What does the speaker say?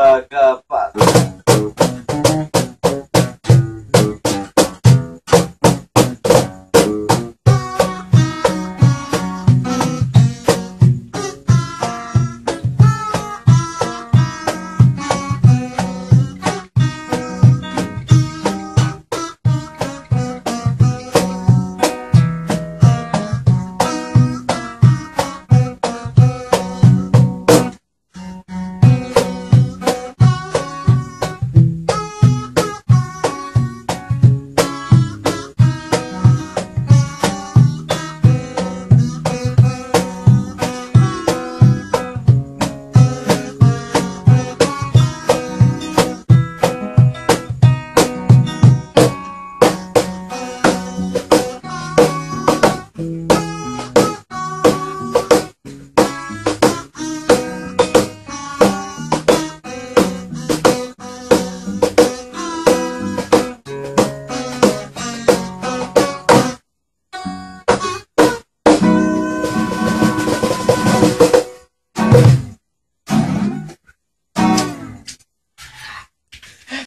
acabado.